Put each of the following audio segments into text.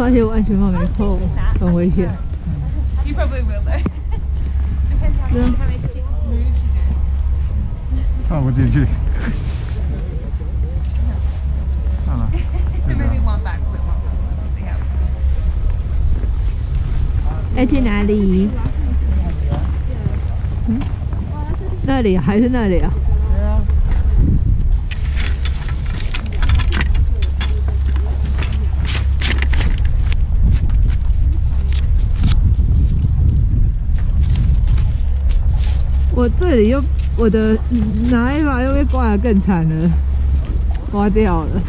发现我安全帽没扣，很危险。You probably will though. Depends how Yeah. many, how many sick moves you do. 插不进去。算了，就 So 这样 maybe one back. 要去哪里？嗯，那里还是那里啊？我这里又我的哪一把又被刮得更惨了，刮掉了。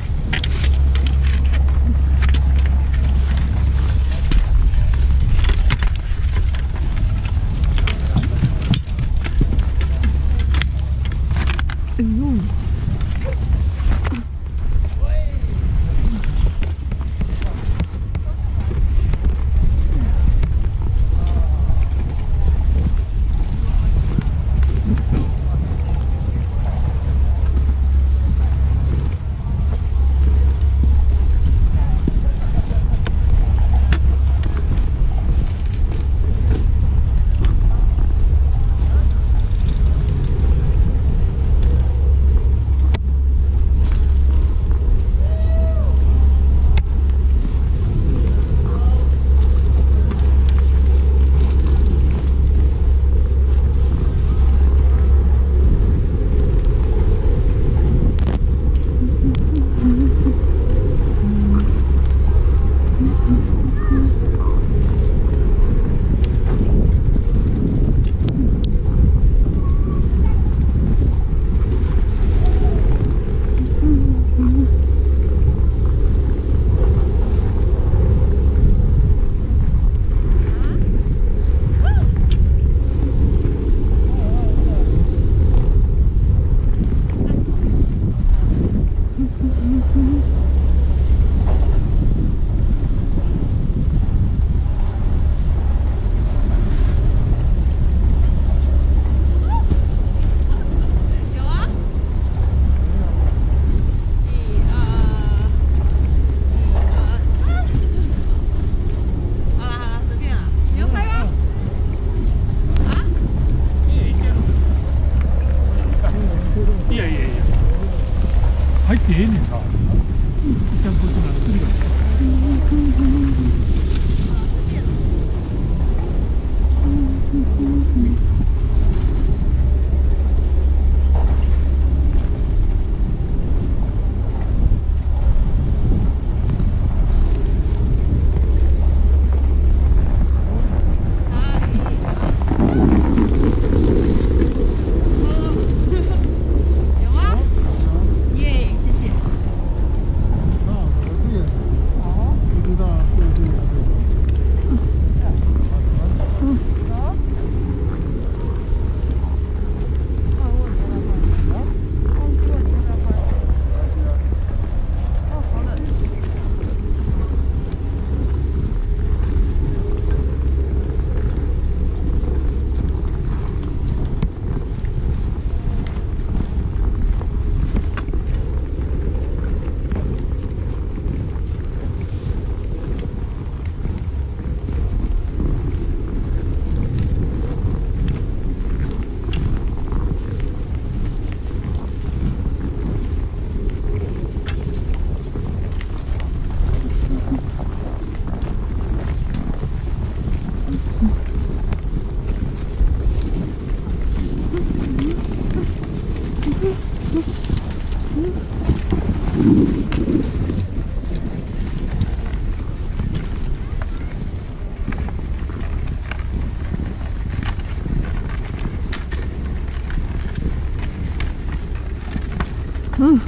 嗯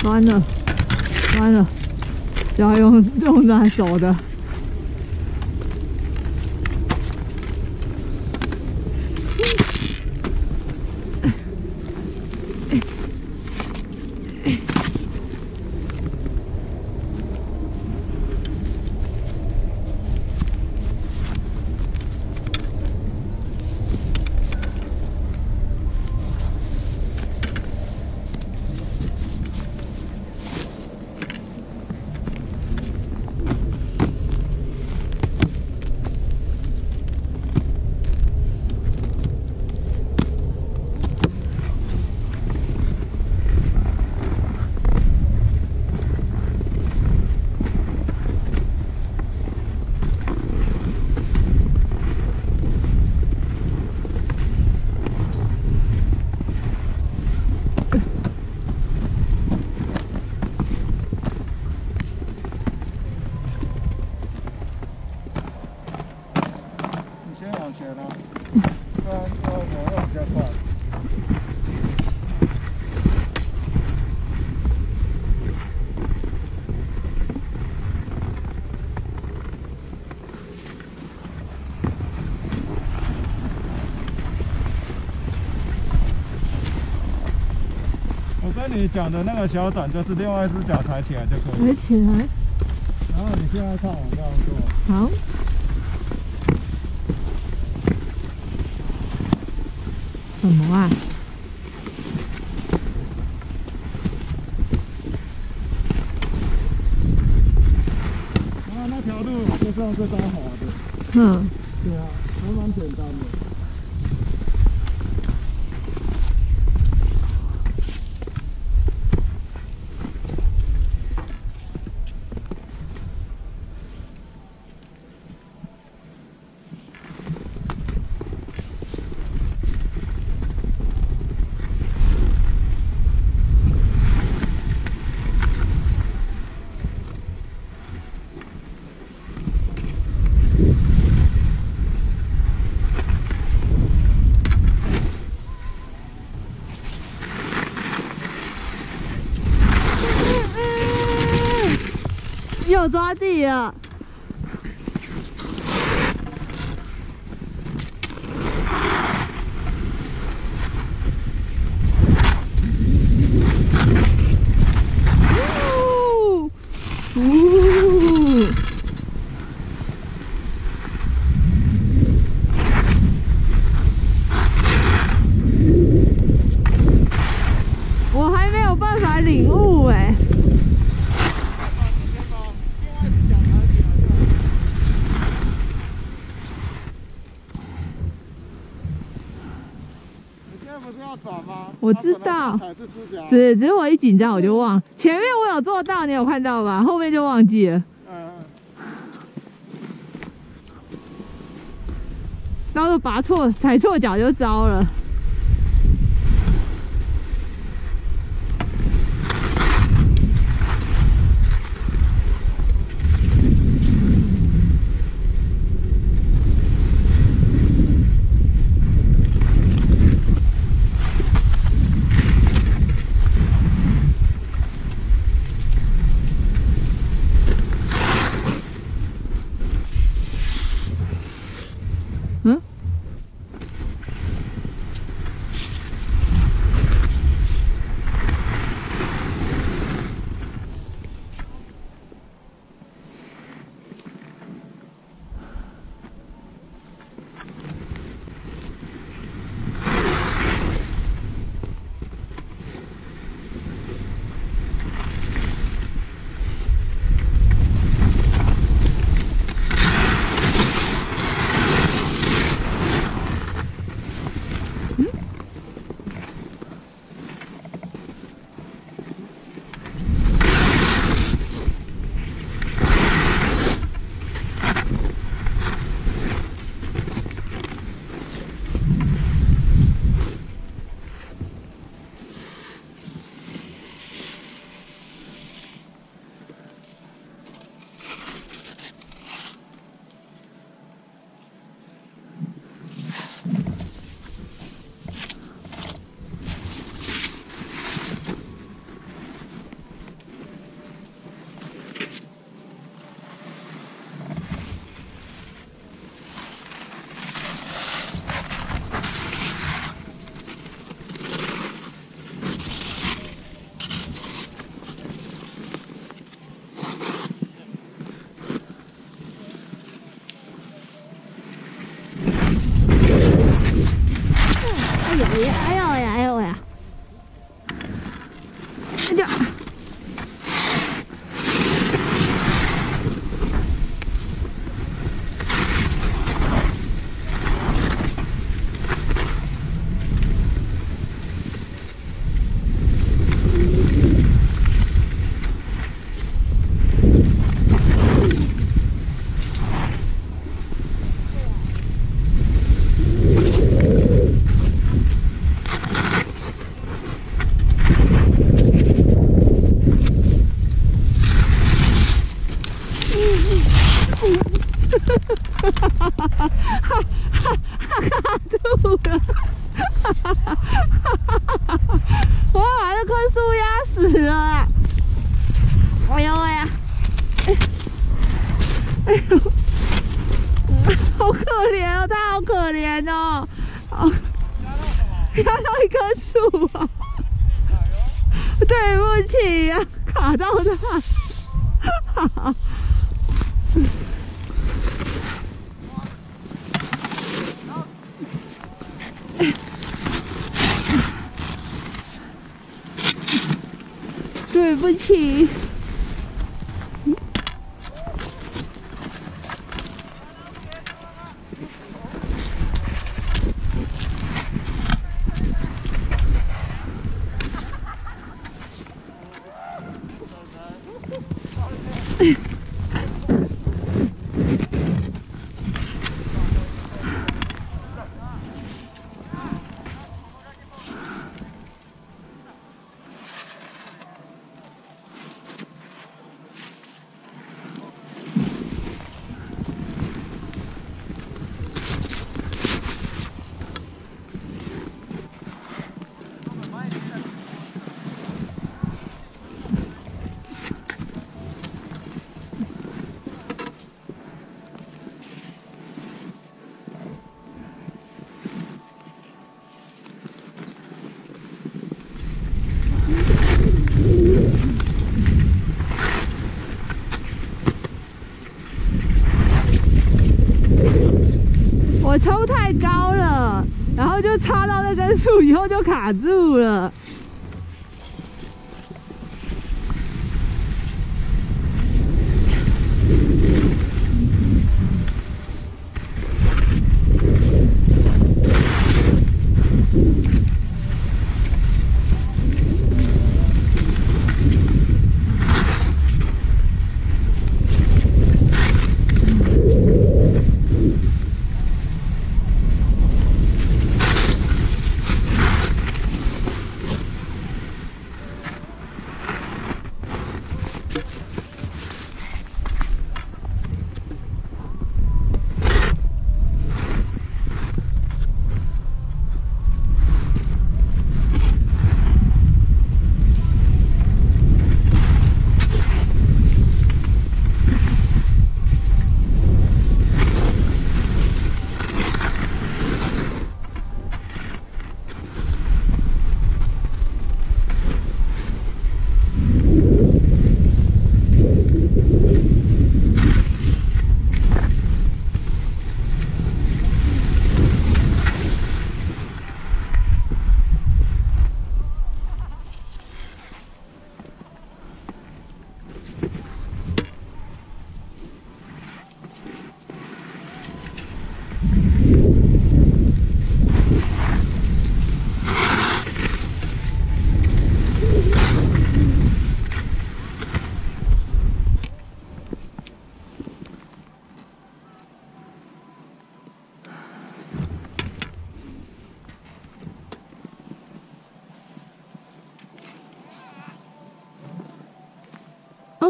酸了酸了要用用暖走的？你讲的那个小转，就是另外一只脚抬起来就可以。抬起来，然后你现在看我这样做。好。什么啊？然后那条路就是用这张滑的，哼，对啊，还蛮简单的。又抓地了。呜呜我还没有办法领悟哎、你现在不是要转吗？我知道它本来就踩是支脚。只只是我一紧张我就忘，前面我有做到，你有看到吧？后面就忘记了，嗯，到时候拔错踩错脚就糟了。插到那根树以后就卡住了。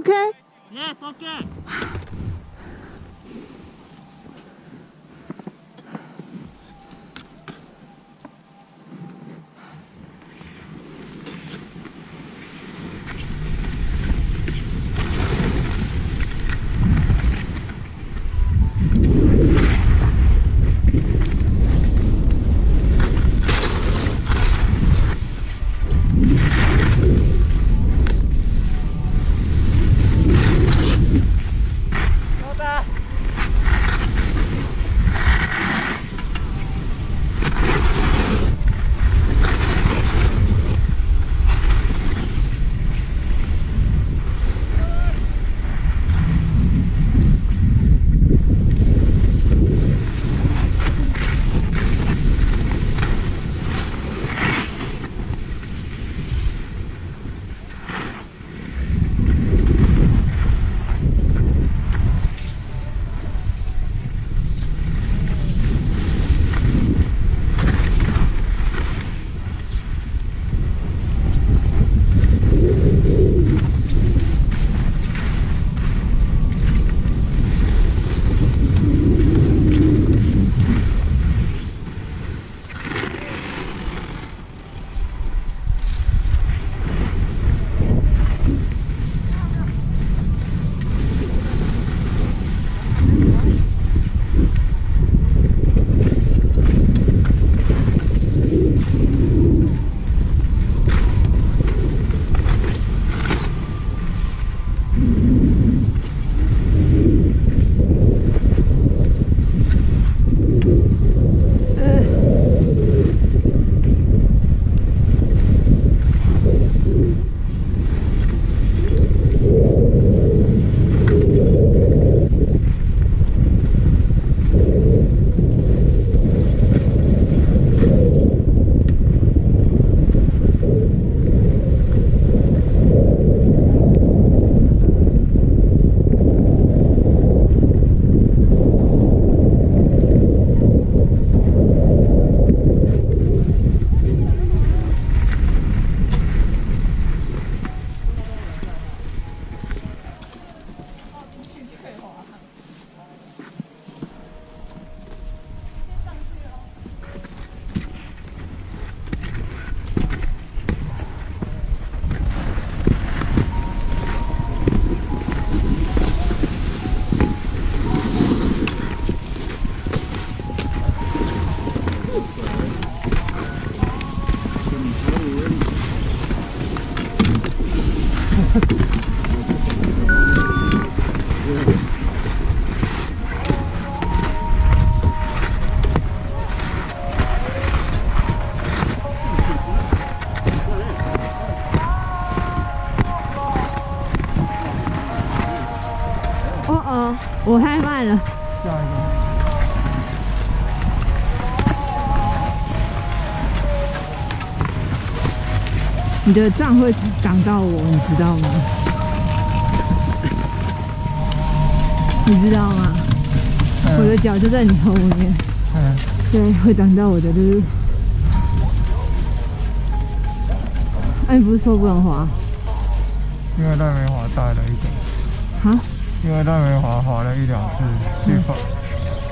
okay? Yes, okay. 你的杖会挡到我，你知道吗？你知道吗？我的脚就在你后面，嗯，对，会挡到我的路。哎、你不是说不能滑？因为赖梅华带了一个，啊？因为赖梅华滑了一两次，地方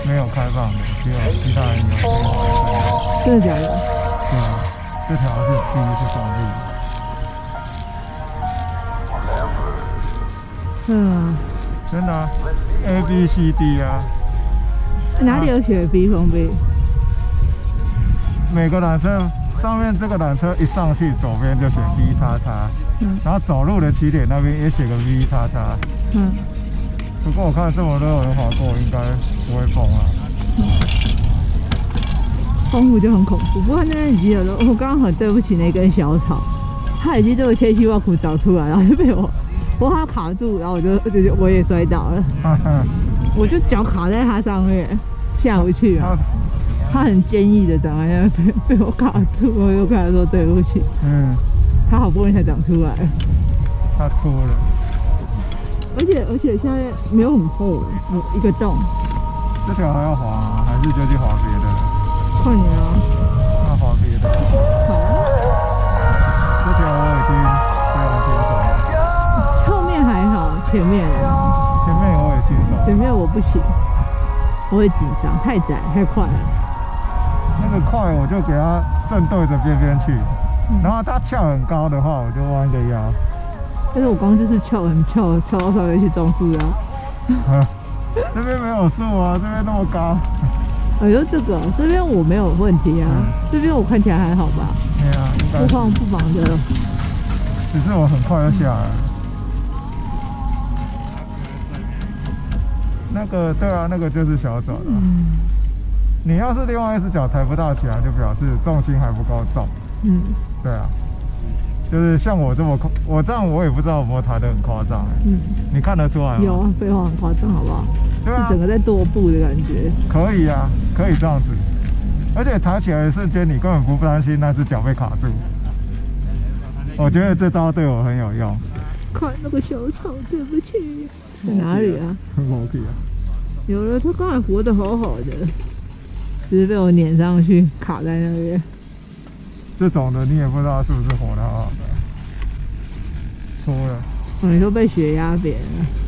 没有开放的，只有其他人有可以滑真的假的？对啊，这条是第一次公路，真的、啊、，A B C D 啊，哪里有写 B 封 B？每个缆车上面这个缆车一上去，左边就写 B 叉叉，嗯然后走路的起点那边也写个 V 叉叉。嗯，不过我看这么多人滑过，应该不会崩啊。丰富就很恐怖。不过那边已经有了，我刚刚很对不起那根小草，它已经这么千辛万苦长出来，然后就被我我把它卡住，然后我就就就我也摔倒了，我就脚卡在它上面下不去啊。他它很坚毅的长在那边被被我卡住，我又跟他说对不起。嗯，它好不容易才长出来，他脱了，而且而且现在没有很厚，有一个洞。这条还要滑吗？还是就去滑别的了？快点啊！前面前面我也轻松。前面我不行，我会紧张，太窄太快了。那个快我就给它正对着边边去，然后它翘很高的话，我就弯个腰。但是我刚刚就是翘很 翘，翘到上面去撞树啊。啊，这边没有树啊，这边那么高。哎呦，这个这边我没有问题啊，嗯这边我看起来还好吧，对啊，应该不慌不忙的。只是我很快就下来了。那个对啊，那个就是小走了。嗯你要是另外一只脚抬不大起来，就表示重心还不够重。嗯，对啊，就是像我这么夸，我这样我也不知道有没有抬得很夸张、欸。嗯，你看得出来吗？有啊，废话很夸张，好不好？对啊是整，个在踱步的感觉。可以啊，可以这样子。而且抬起来的瞬间，你根本不担心那只脚被卡住。我觉得这招对我很有用。看那个小草，对不起。在哪里啊？很 OK 啊。有了，它刚才活得好好的，只是被我撵上去卡在那边。这种的你也不知道是不是活得好好的。输了。哦，你都被血压扁了。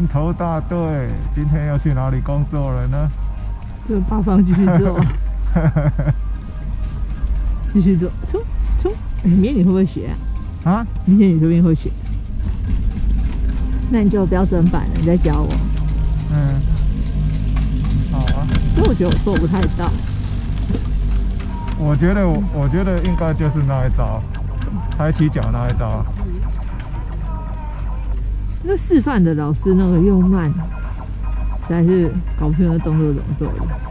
馒头大队今天要去哪里工作了呢？这八方继续做，继续做，冲冲！哎明天你会不会学啊？啊，明天你说不定会学。那你就标准版了，你再教我。嗯，好啊。所以我觉得我做不太到。我觉得我我觉得应该就是那一招，抬起脚那一招。那示范的老师那个又慢，实在是搞不清楚那动作怎么做的。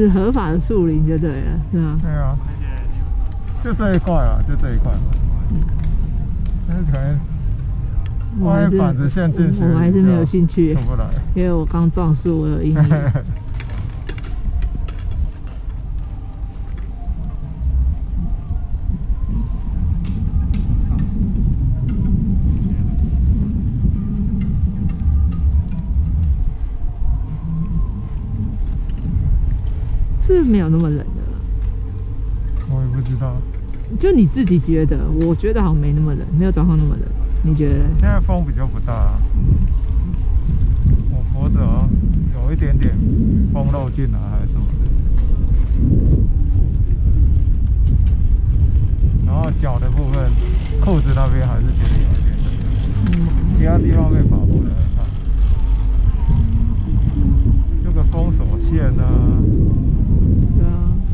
就是合法的树林就对了，是吗？对啊，就这一块啊，就这一块。嗯那可能我还是进去，我还是没有兴趣。因为我刚撞树，我有阴影。没有那么冷的了。我也不知道。就你自己觉得，我觉得好像没那么冷，没有早上那么冷。你觉得嘞？现在风比较不大，我活着哦，有一点点风漏进来还是什么的。然后脚的部分，裤子那边还是觉得有点冷，嗯，其他地方被保护的很好。这个封锁线呢、啊，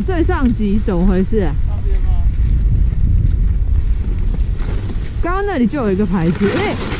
最上级，怎么回事？那边吗？刚刚那里就有一个牌子，哎、这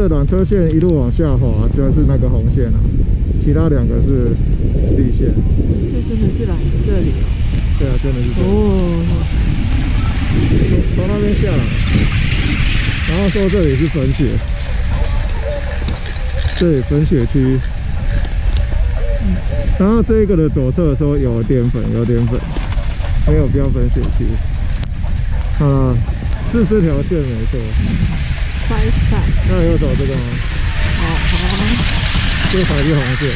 五号跟着缆车线一路往下滑，就是那个红线啊，其他两个是绿线。这真的是来这里对啊，真的是。哦。从从那边下来，然后说这里是粉雪，这里粉雪区。然后这个的左侧说有淀粉，有淀粉，没有标粉雪区。啊，是这条线没错。快闪！那有走这个吗？好好。这才是红线。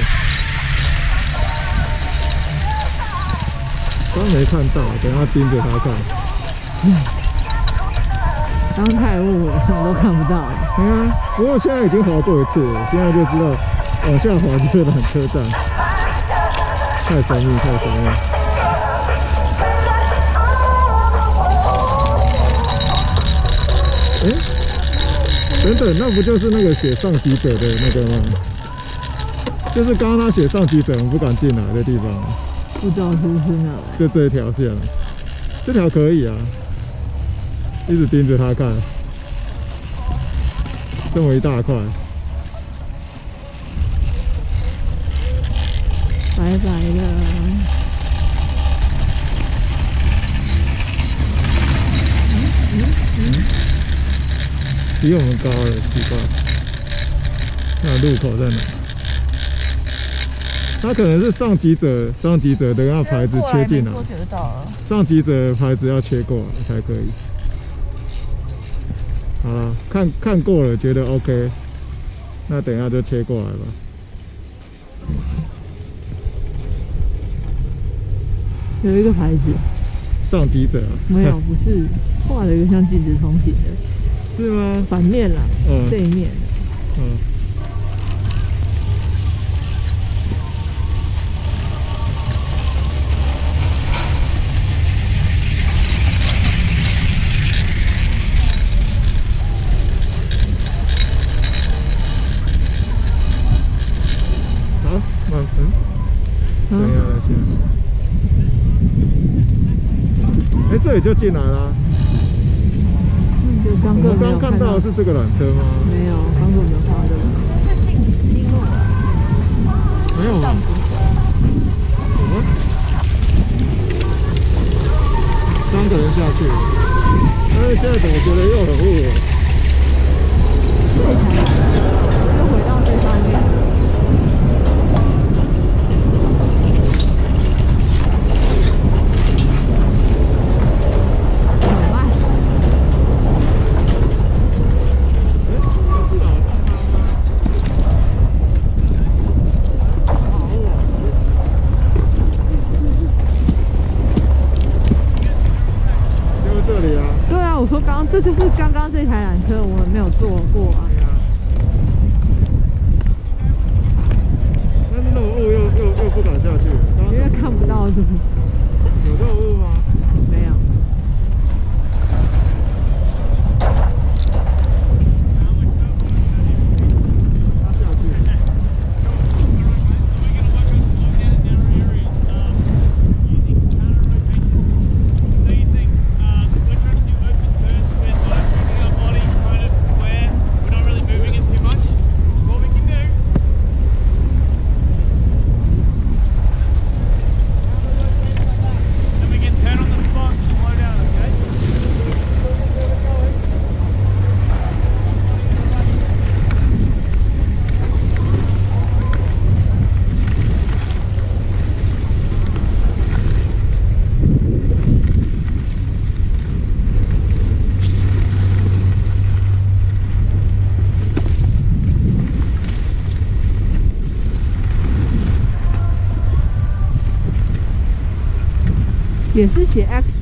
刚没看到，等下盯着他看。刚太雾了，什么都看不到了。对啊，不过现在已经滑过一次了，现在就知道往下滑就是缆车站。太神秘，太神秘。等等，那不就是那个雪上骑者的那个吗？就是刚刚那雪上骑者，我们不敢进来的地方，不知道是不是那里。就这一条线，这条可以啊，一直盯着他看，这么一大块。比我们高了，奇怪。那路口在哪？他可能是上级者，上级者的那牌子切进来？上级者的牌子要切过来才可以。好了，看看过了，觉得 OK，那等一下就切过来吧。有一个牌子，上级者啊没有，不是画了一个像禁止通行的，是吗？反面啦，嗯这一面。嗯。好，慢嗯，等一下嗯，再先。哎，这里就进来了。我们刚没有刚看到的是这个缆车吗？没有，刚刚没有看到这个。这禁止进入没有吗？有吗？三个人下去，哎，现在怎么觉得又很雾？也是写 X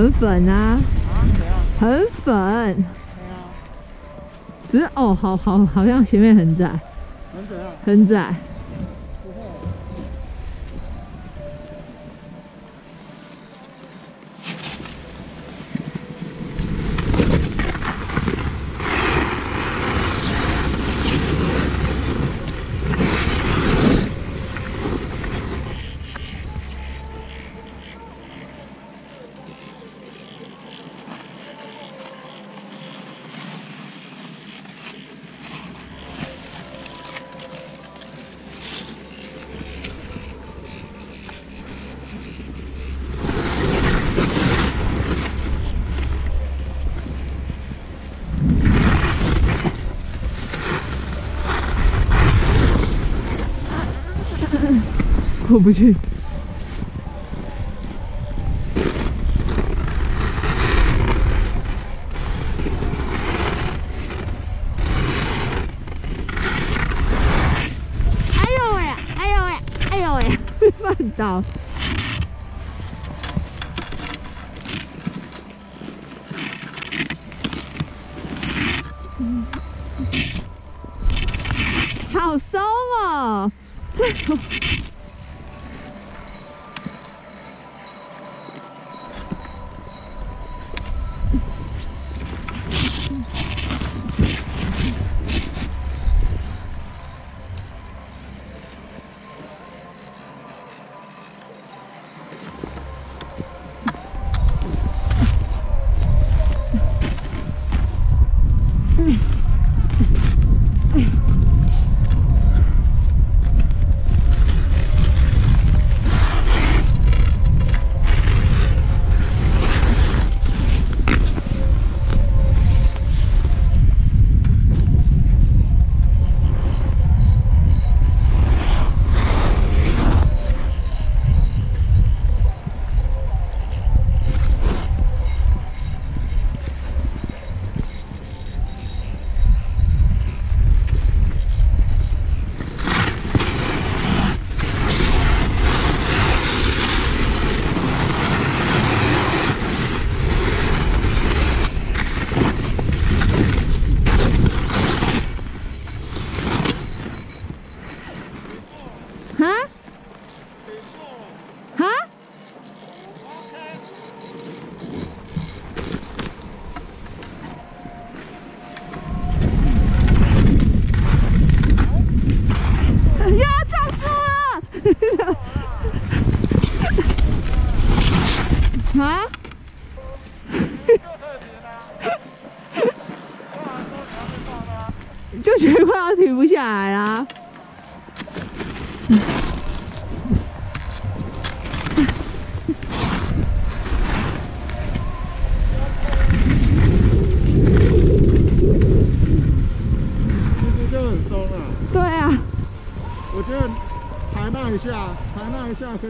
很粉啊，很粉，只是哦，好好，好像前面很窄，很窄。很窄。我不去。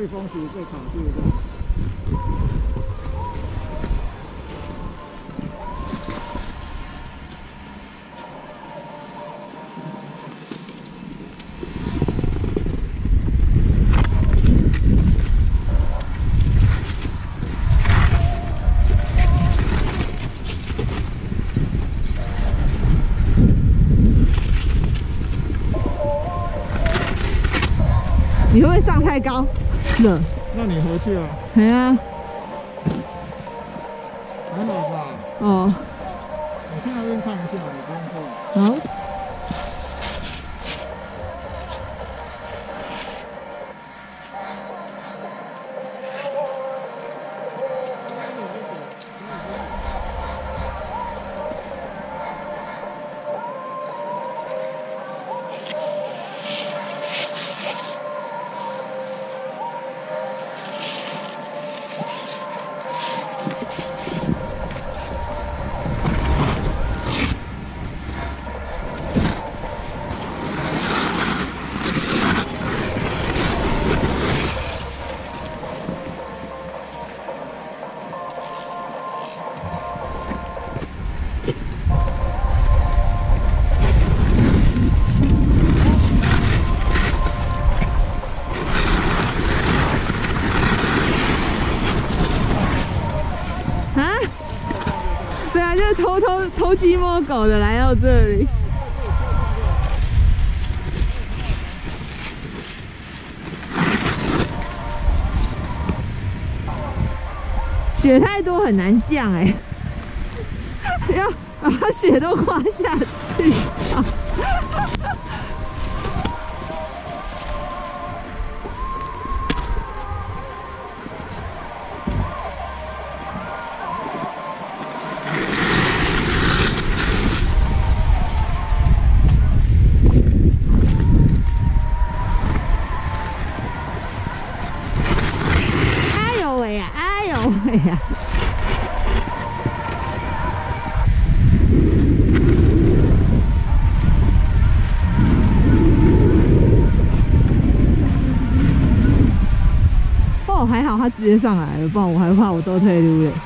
一下可以封死被卡住的。你会不会上太高？了，那你回去啊？回啊，还好吧？哦，寂寞狗的来到这里。雪太多很难降哎、直接上来了，不然我还怕我倒退路嘞。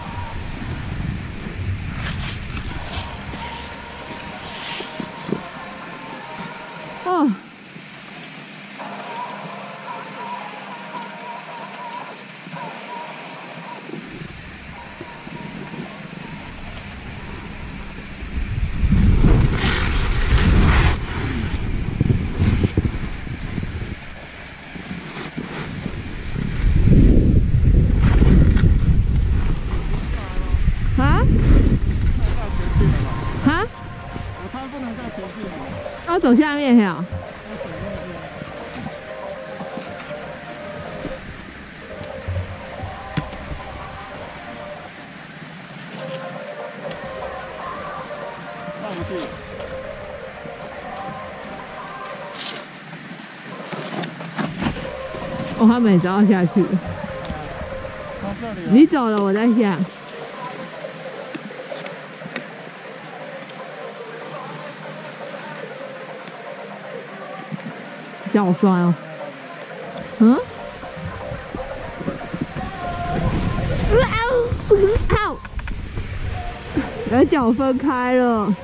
他们也知道下去你走了，我在下。脚酸哦。嗯？啊呜！啊！把脚分开了。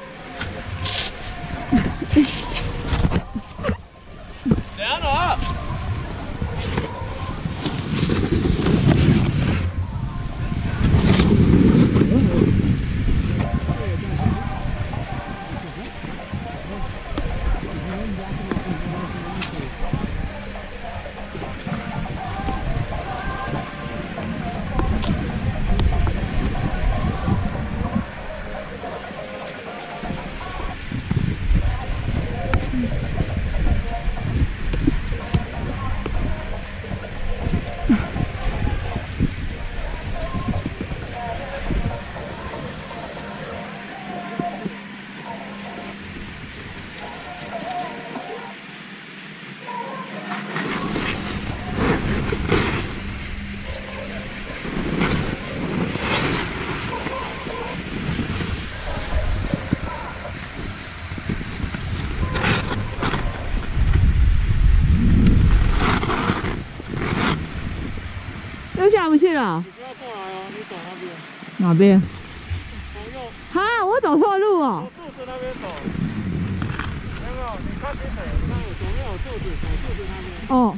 你不要过来哦，你走那边，哪边？从右哈，我走错路哦从。柱子那边走。有没有？你看清楚，那有左边有柱子，走柱子那边。哦。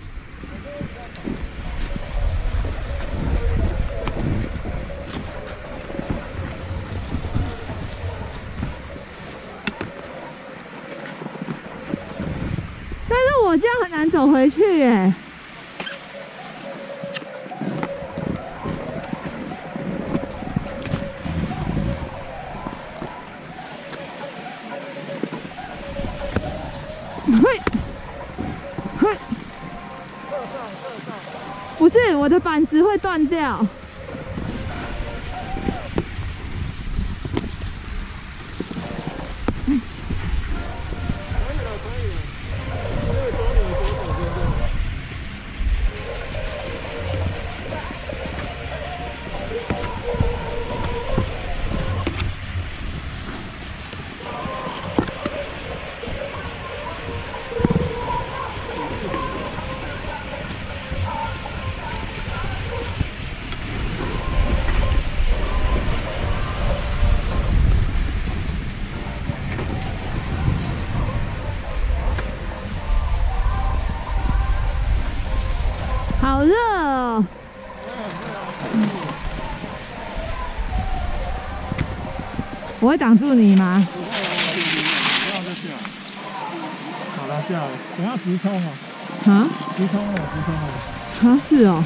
但是我这样很难走回去耶。嘿，嘿。不是，我的板子会断掉。会挡住你吗？不会啊，不要再下来。好了，下来。等下直冲啊，啊？直冲了，直冲了。啊，是哦。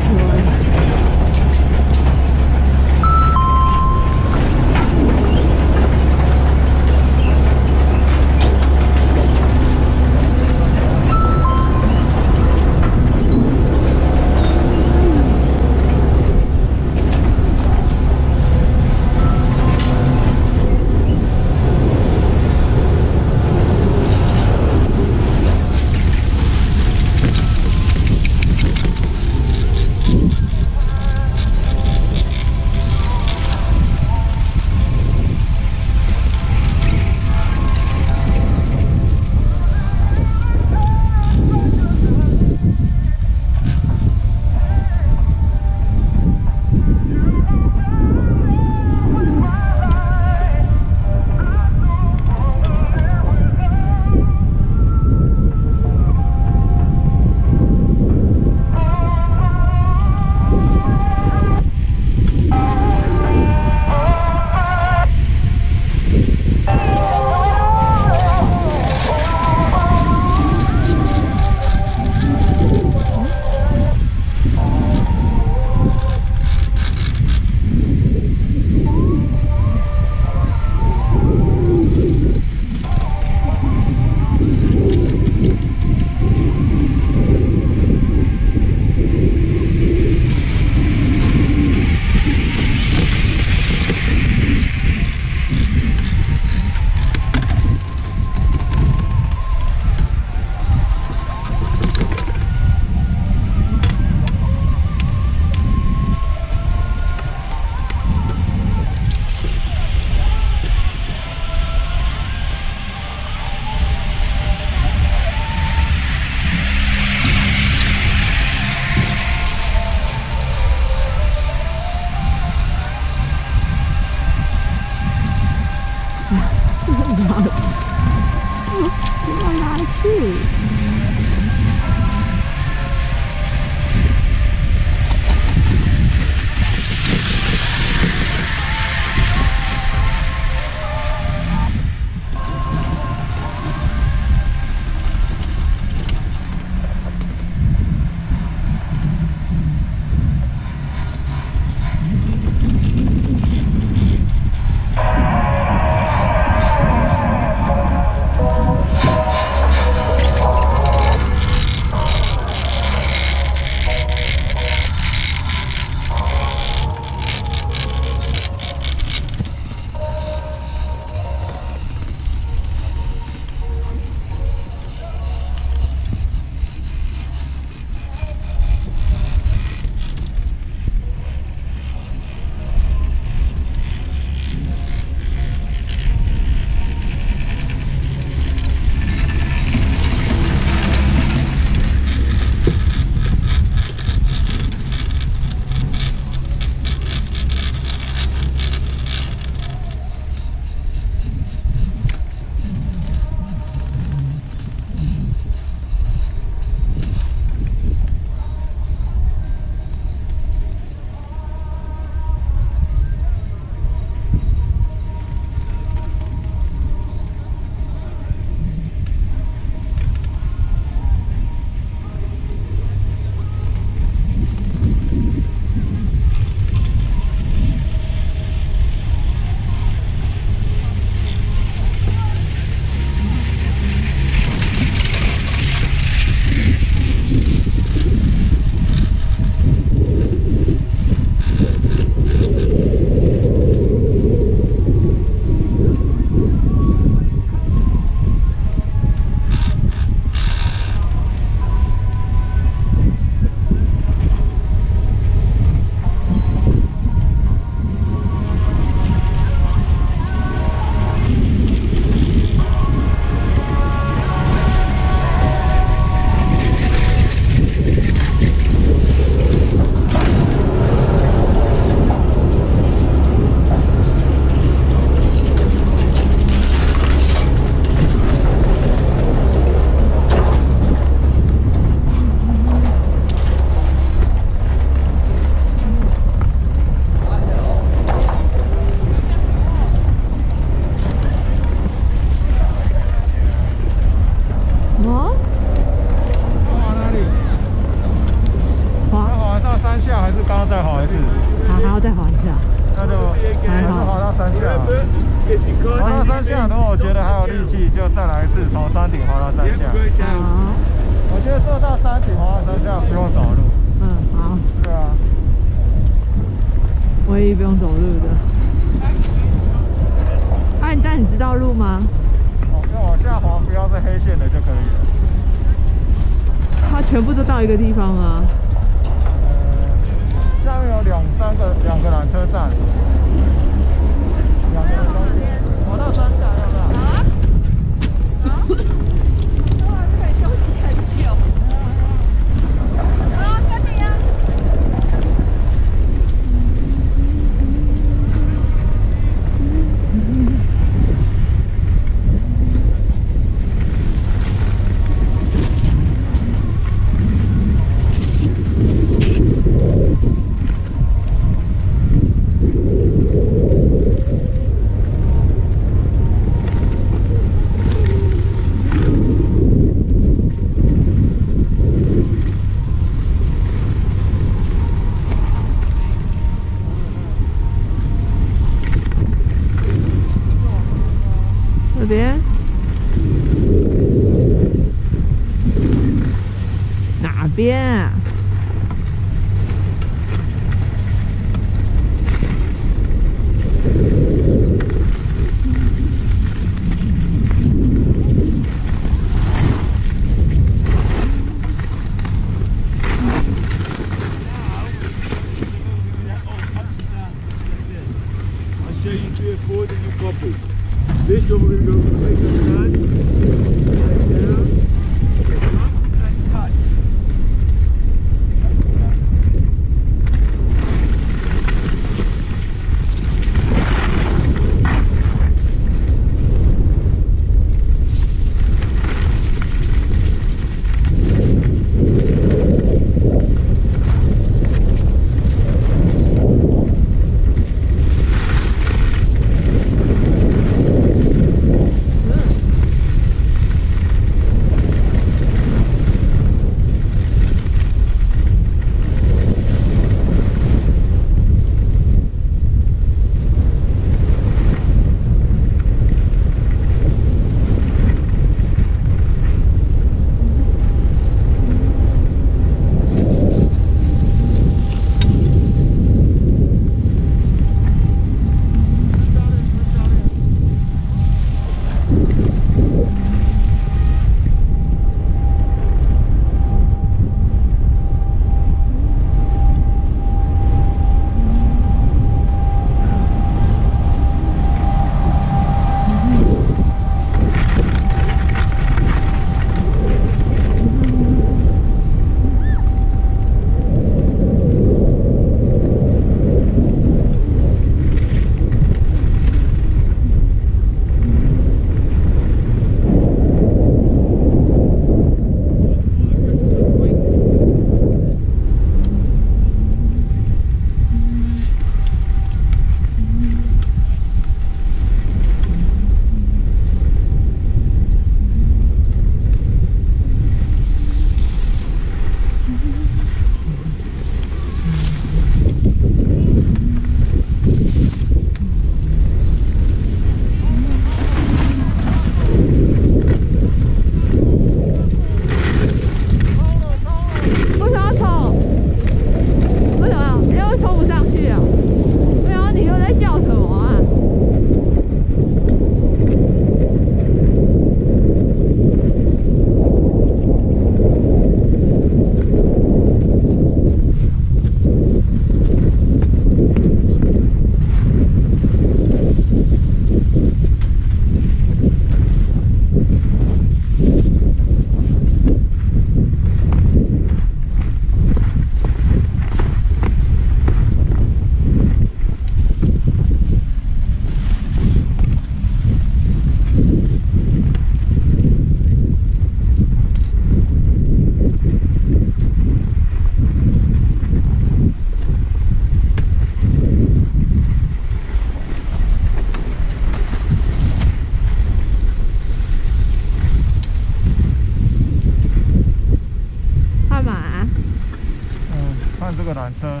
缆车。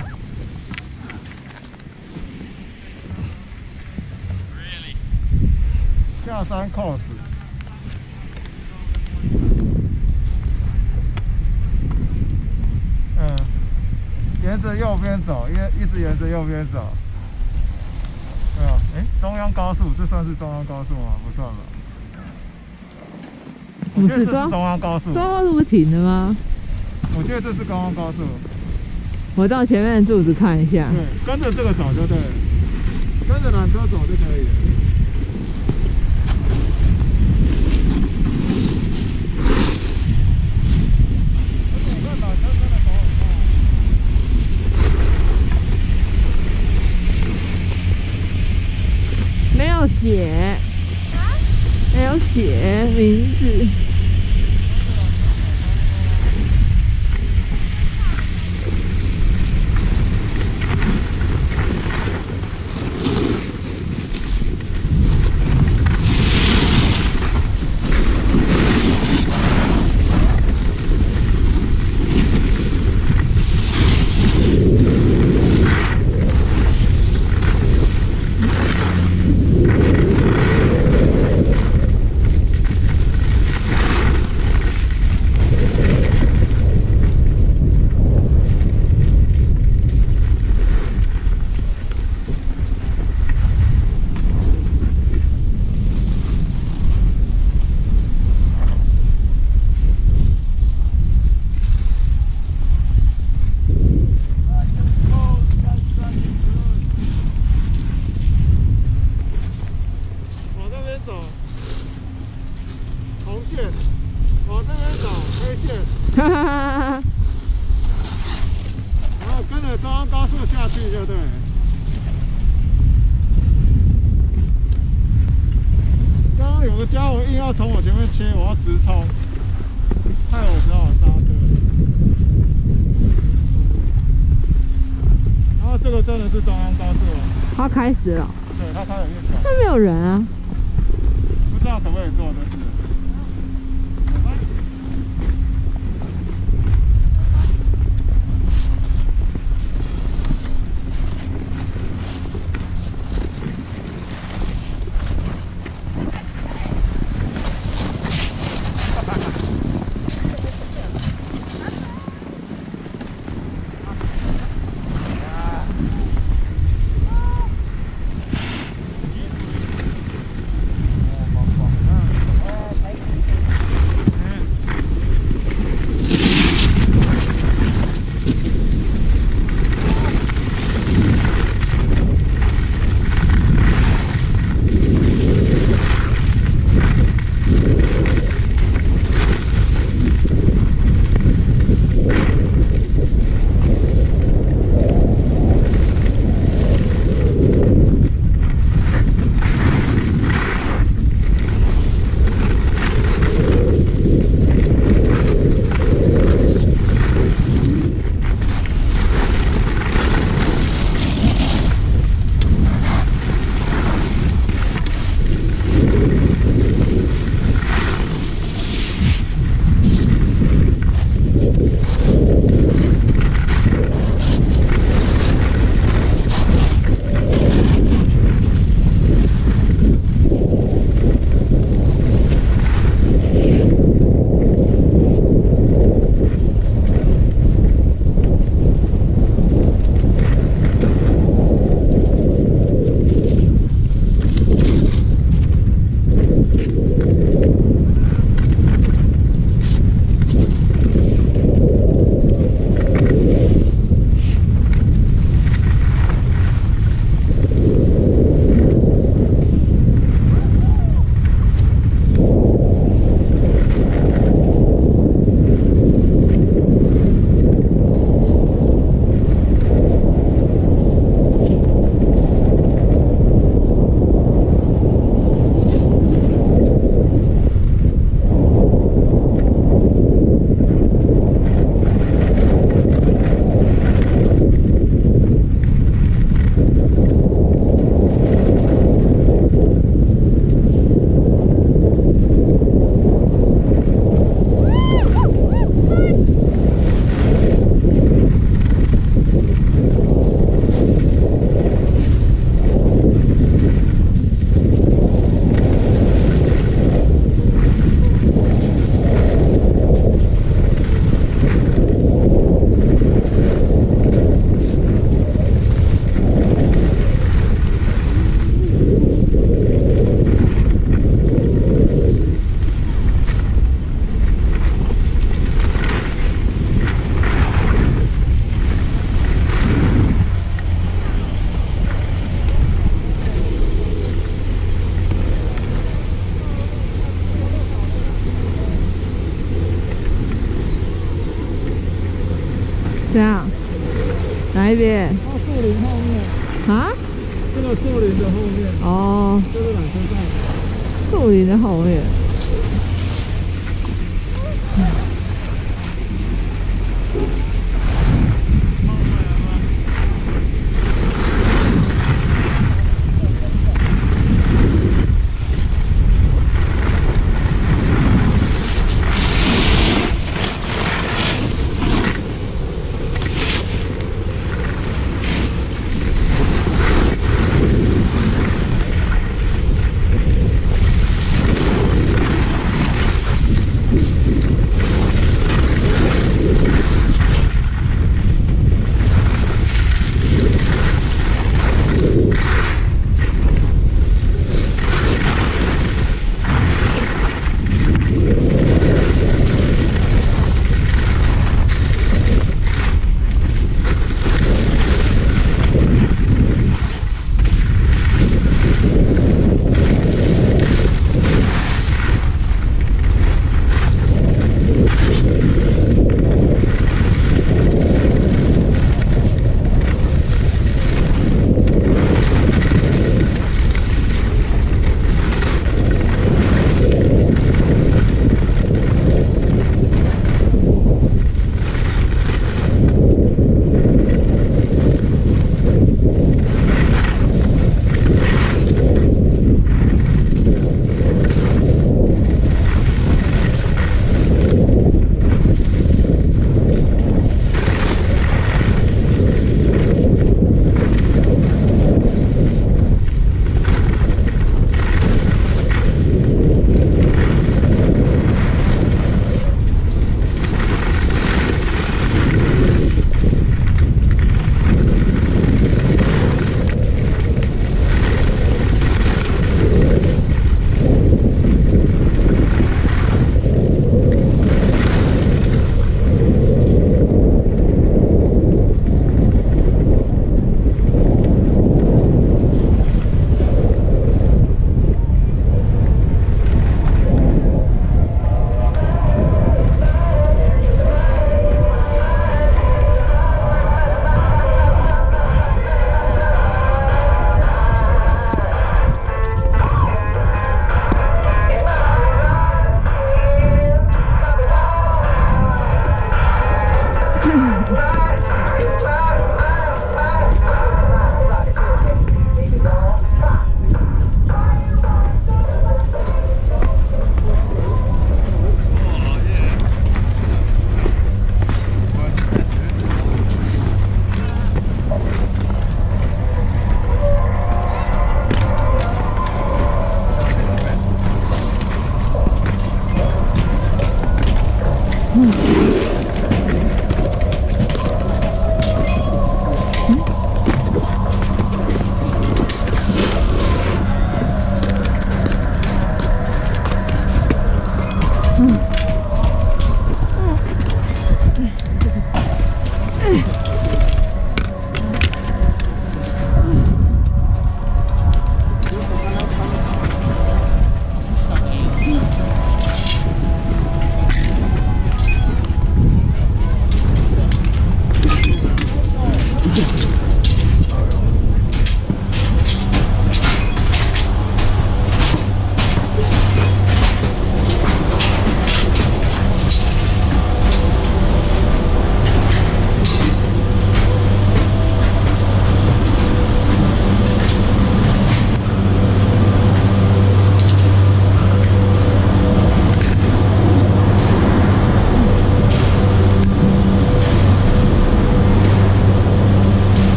下山 cos。嗯，沿着右边走，一一直沿着右边走。对啊，哎，中央高速，这算是中央高速吗？不算吧。我觉得这是中央高速。中央高速不停的吗？我觉得这是中央高速。我到前面的柱子看一下。对，跟着这个走就对了，跟着缆车走就可以。没有写，没有写名字。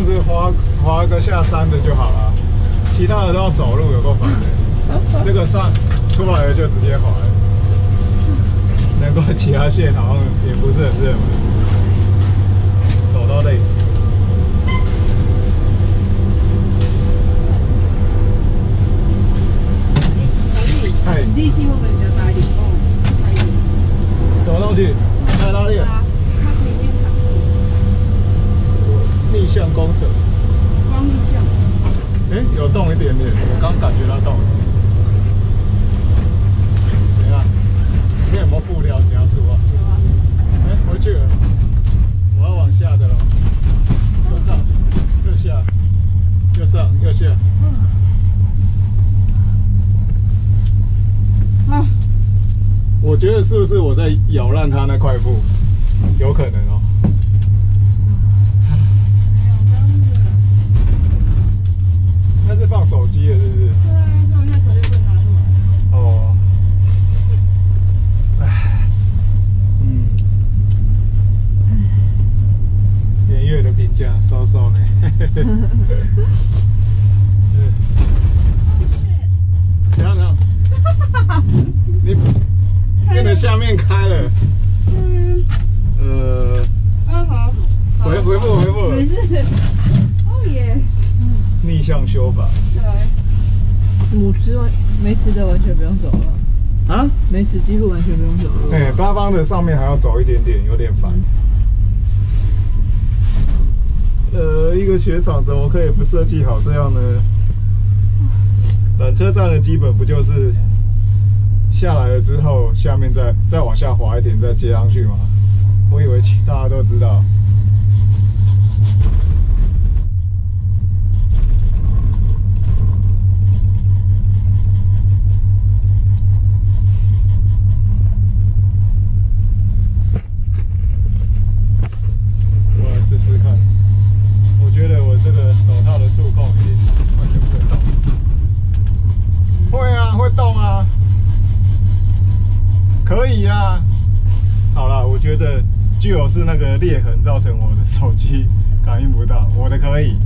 样子滑滑个下山的就好了，其他的都要走路，有够烦的。这个上出来了就直接滑了，难怪其他线好像也不是很热门，走到累死。嗨，力气会不会比较大一点？哦，差一点。什么东西？在哪里？啊，它可以面卡逆向工程。光逆向。哎、有动一点点，我刚感觉到动。怎样？里面有没有布料夹住啊？有啊。哎、回去了。我要往下的了。右上，右下，右上，右下。啊，我觉得是不是我在咬烂它那块布？有可能哦。没有，刚那个。那是放手机的，是不是？对啊，那我现在手机不能拿出来。哦。唉，嗯。连月的评价稍怎样怎样？你变得下面开了。嗯，呃，啊好。好回回复回复没事。哦耶。逆向修法对。母吃完没吃的完全不用走了，啊？没吃几乎完全不用走了。哎、八方的上面还要走一点点，有点烦。一个雪场怎么可以不设计好这样呢？缆车站的基本不就是下来了之后，下面再再往下滑一点，再接上去吗？我以为其大家都知道。我来试试看。我觉得我这个手套的触控已经完全不会动。会啊，会动啊，可以啊。好了，我觉得具有是那个裂痕是我的手机感应不到，我的可以，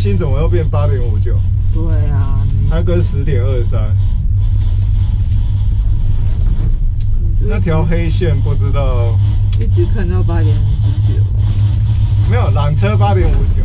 心怎么又变八点五九？对啊，它跟十点二三，那条黑线不知道，一直看到八点五九，没有缆车八点五九。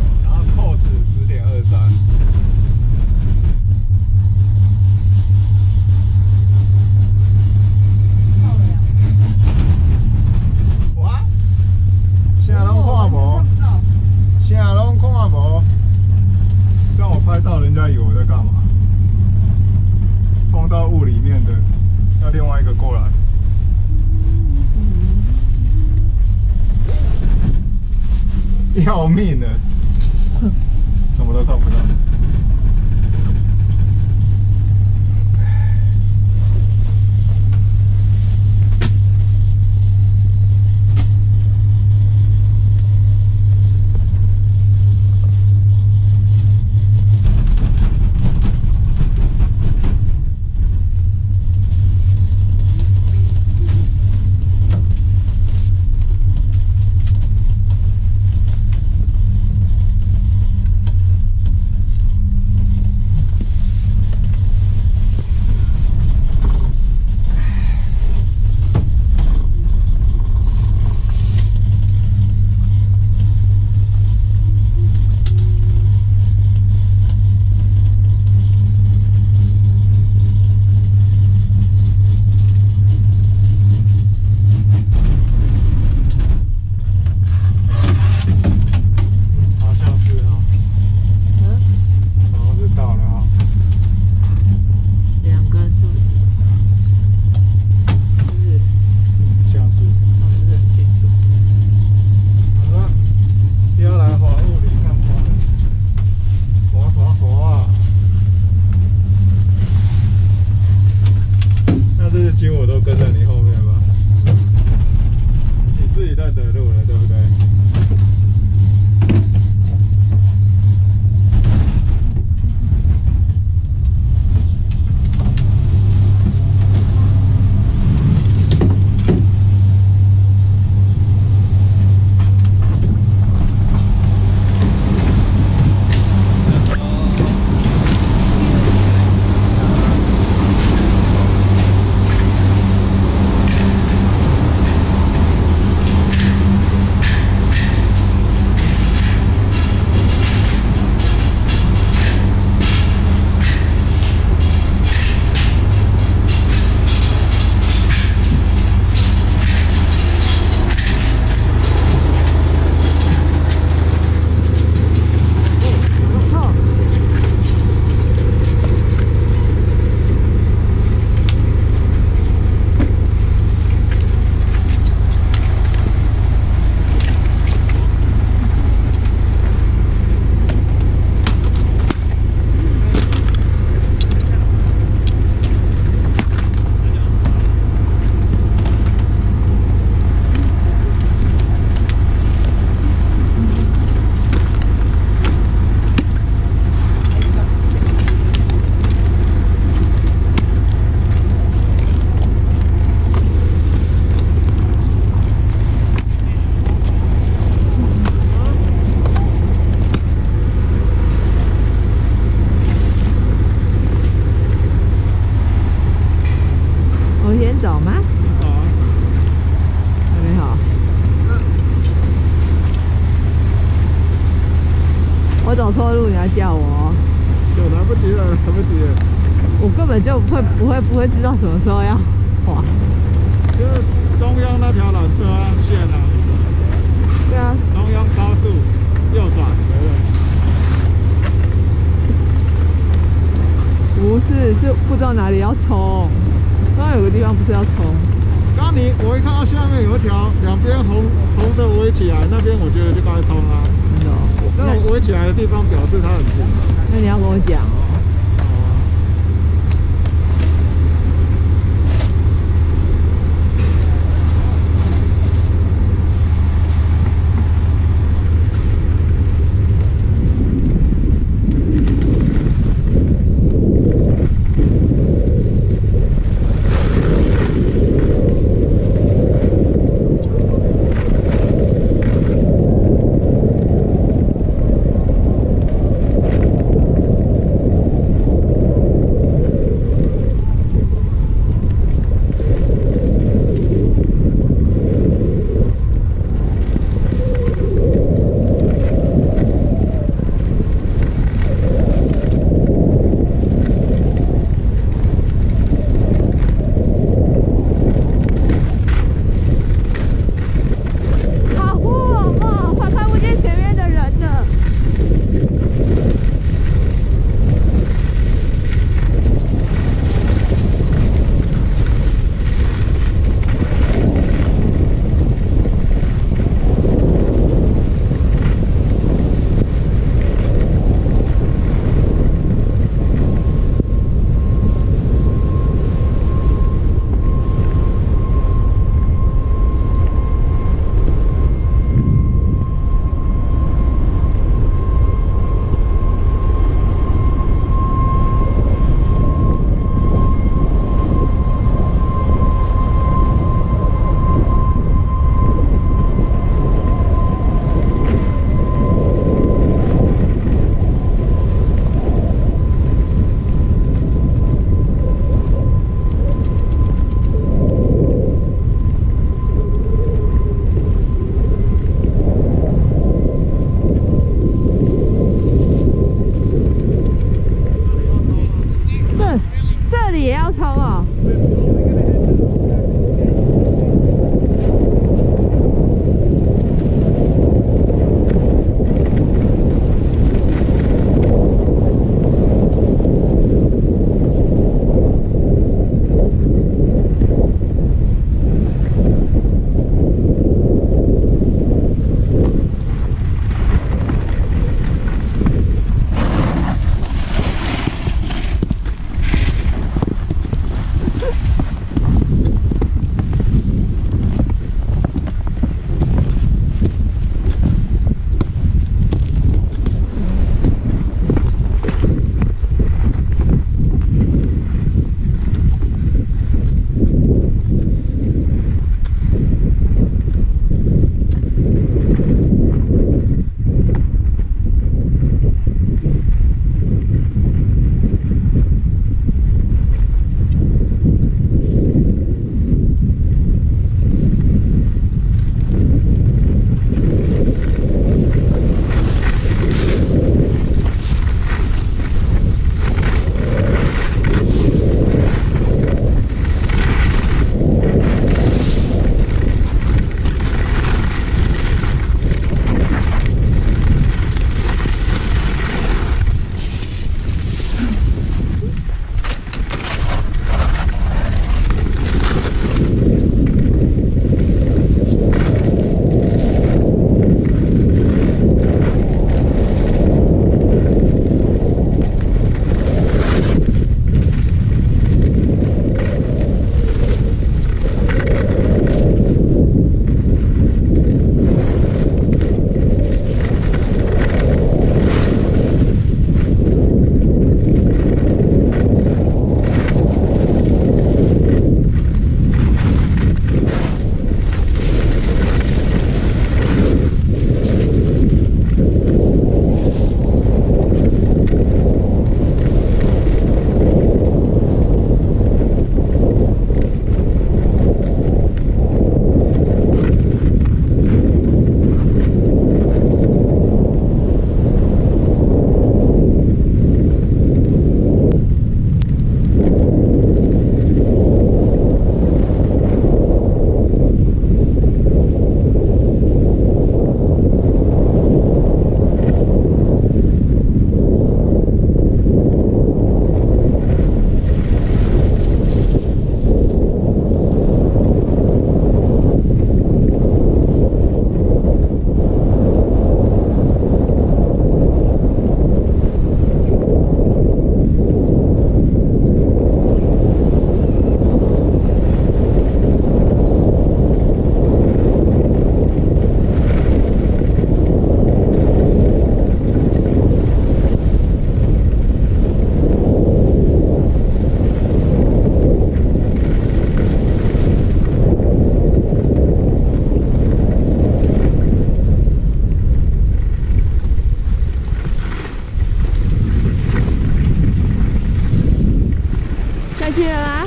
还记得吗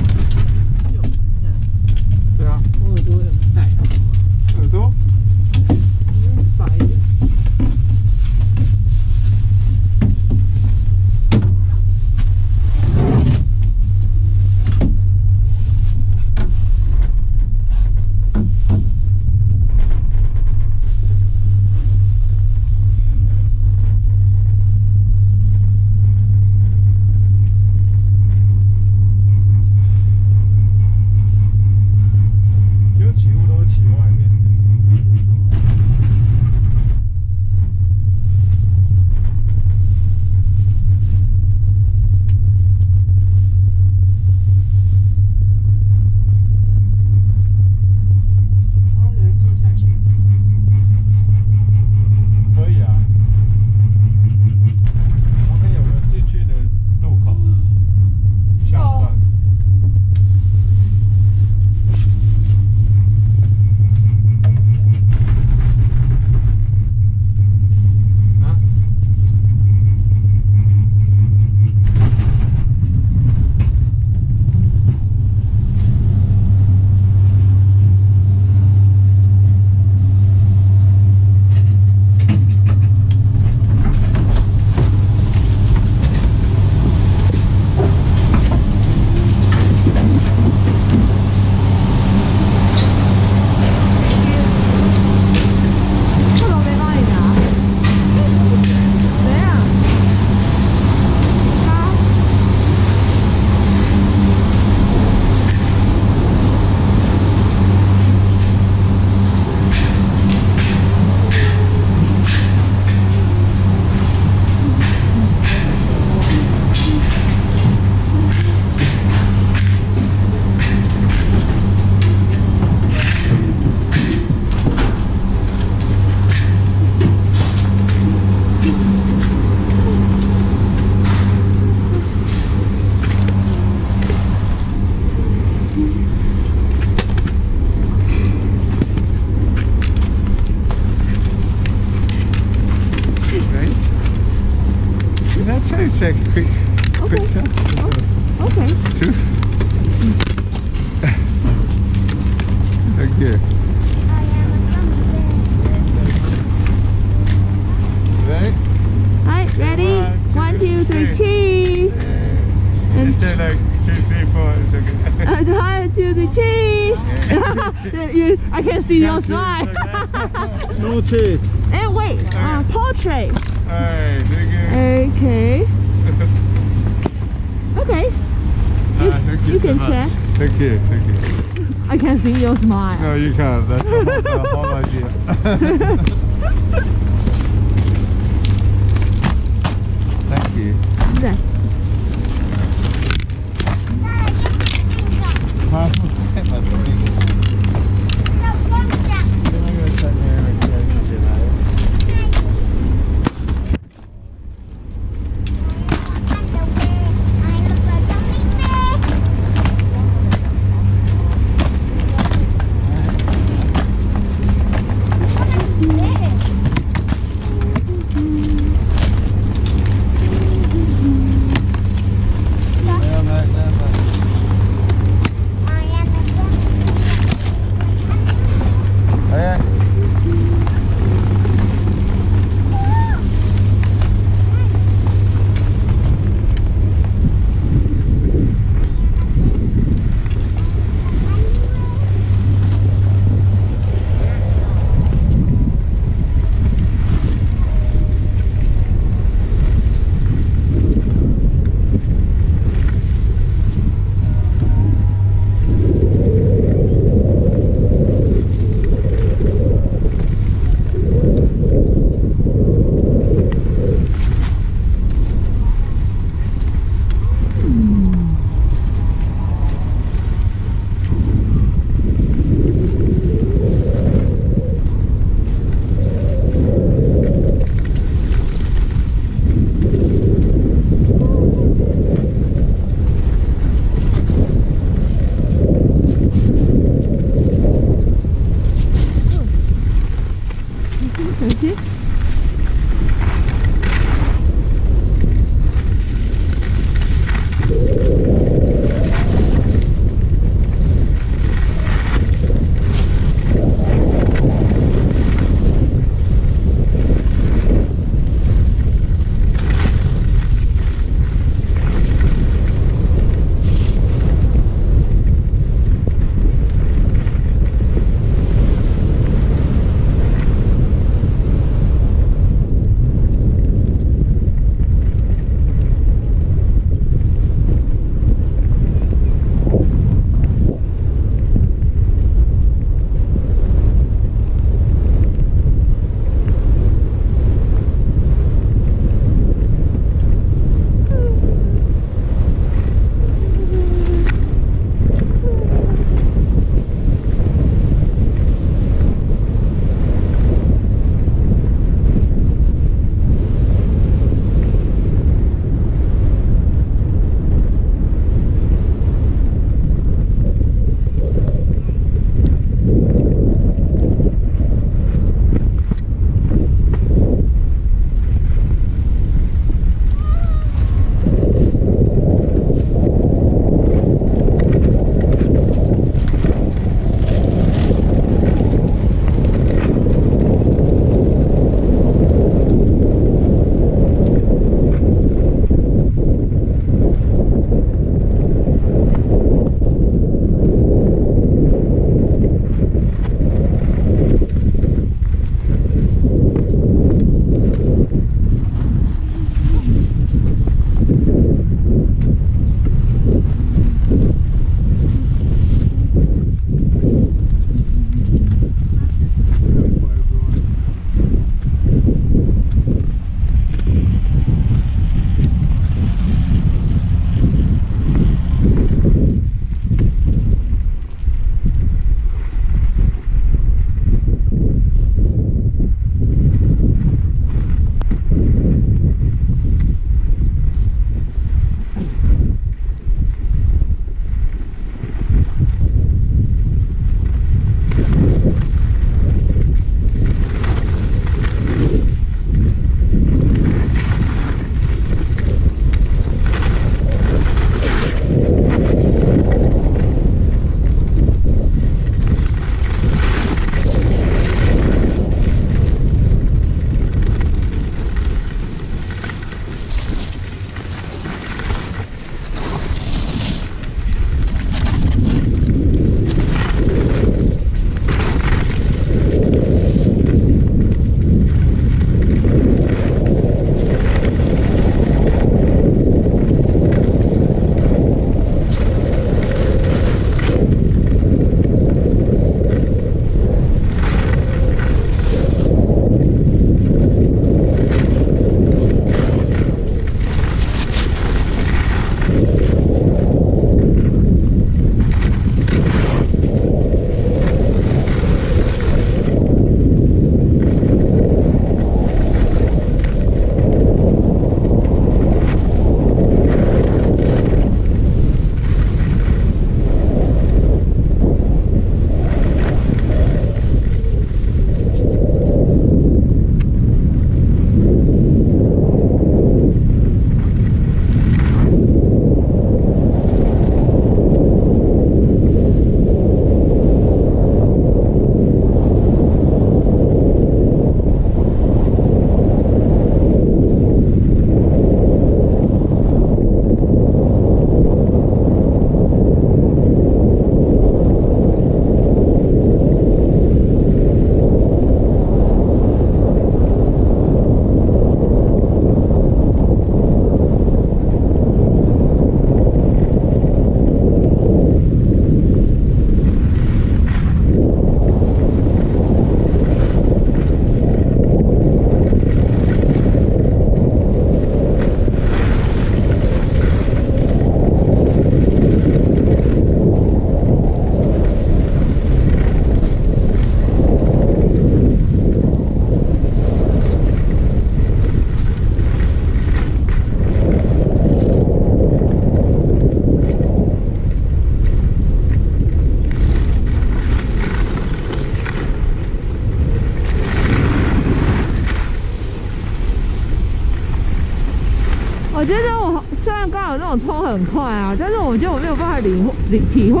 那种冲很快啊，但是我觉得我没有办法领领体会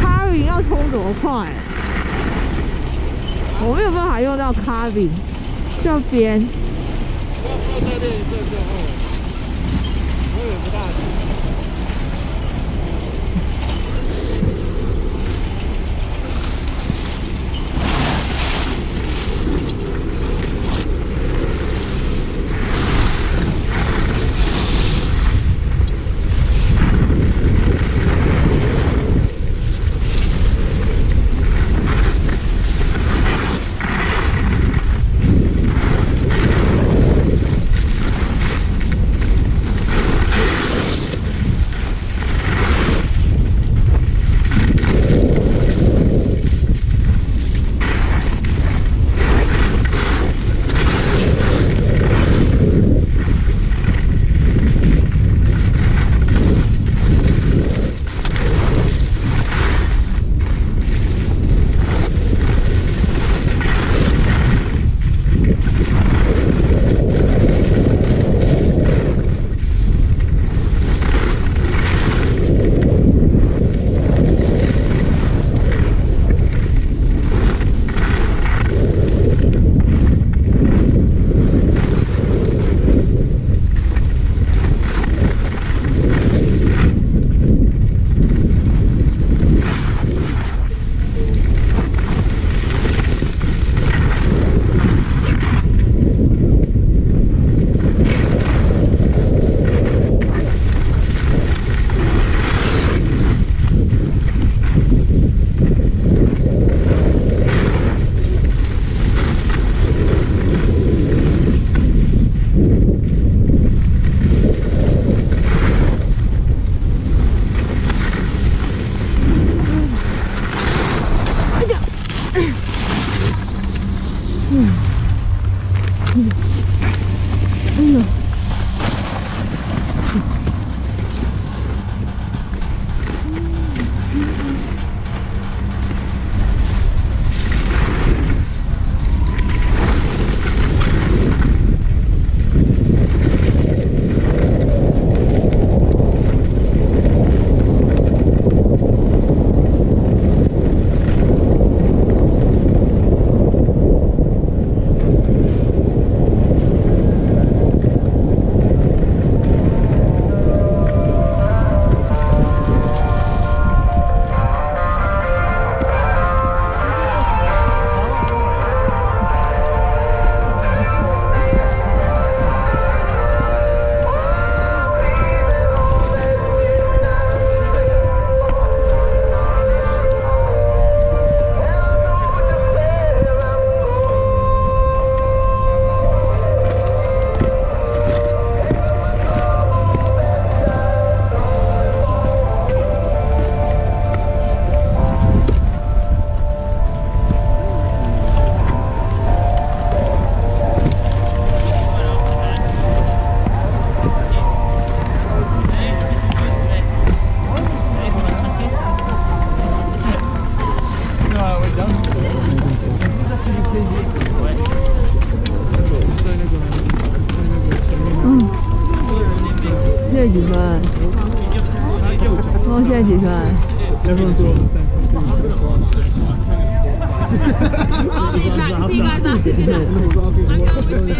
咖啡要冲多快，我没有办法用到咖啡这边。哦，现在几分？Everyone's all the same. 我一百七个三十的，我刚刚没